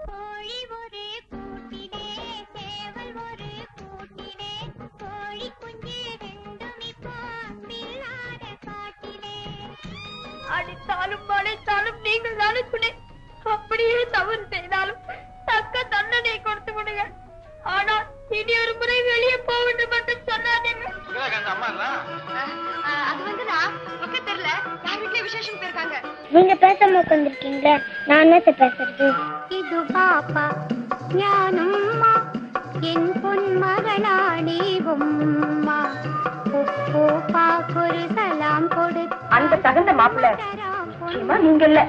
கோழி ஒரு கூட்டிலே சேவல் ஒரு கூட்டிலே கோழி குஞ்சு ரெண்டும் இப்போ பில்லாத காட்டிலே. அடித்தாலும் அழைத்தாலும் நீங்கள் தானே துணை அப்படியே தவறு செய்தாலும் தக்க தண்டனை கொடுத்து விடுங்க ஆனால் இனி ஒரு முறை வெளியே போவது மட்டும் சொல்லாதீங்க அது நீங்க பேசாம உட்காந்துருக்கீங்களே நான் என்ன பேசுறது? இது பாப்பா ஞானம்மா. என் பொன் மகளானே உம்மா அந்த தகுந்த மாப்பிள்ளை. நீங்க இல்ல.